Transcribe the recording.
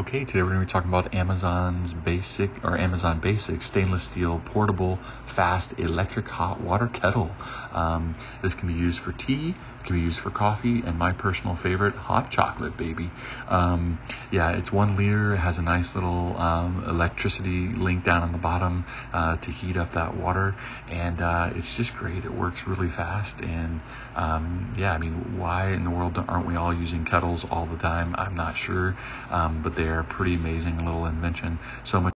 Okay, today we're going to be talking about Amazon's basic or Amazon Basic stainless steel portable fast electric hot water kettle. Um, this can be used for tea, can be used for coffee, and my personal favorite, hot chocolate, baby. Um, yeah, it's one liter. It has a nice little um, electricity link down on the bottom uh, to heat up that water, and uh, it's just great. It works really fast, and um, yeah, I mean, why in the world aren't we all using kettles all the time? I'm not sure, um, but they they're a pretty amazing little invention. So much